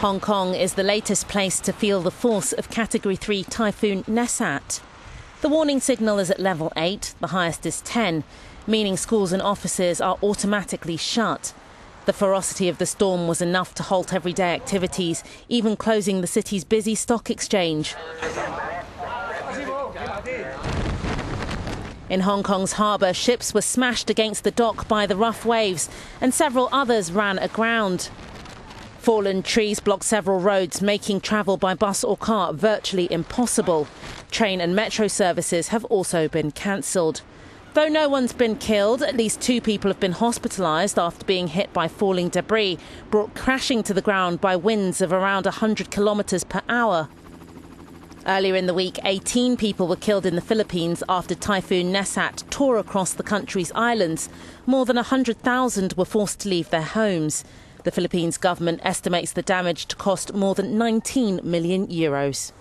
Hong Kong is the latest place to feel the force of Category 3 Typhoon Nesat. The warning signal is at level 8, the highest is 10, meaning schools and offices are automatically shut. The ferocity of the storm was enough to halt everyday activities, even closing the city's busy stock exchange. In Hong Kong's harbour, ships were smashed against the dock by the rough waves, and several others ran aground. Fallen trees block several roads, making travel by bus or car virtually impossible. Train and metro services have also been cancelled. Though no one's been killed, at least two people have been hospitalised after being hit by falling debris, brought crashing to the ground by winds of around 100 kilometres per hour. Earlier in the week, 18 people were killed in the Philippines after Typhoon Nesat tore across the country's islands. More than 100,000 were forced to leave their homes. The Philippines government estimates the damage to cost more than 19 million euros.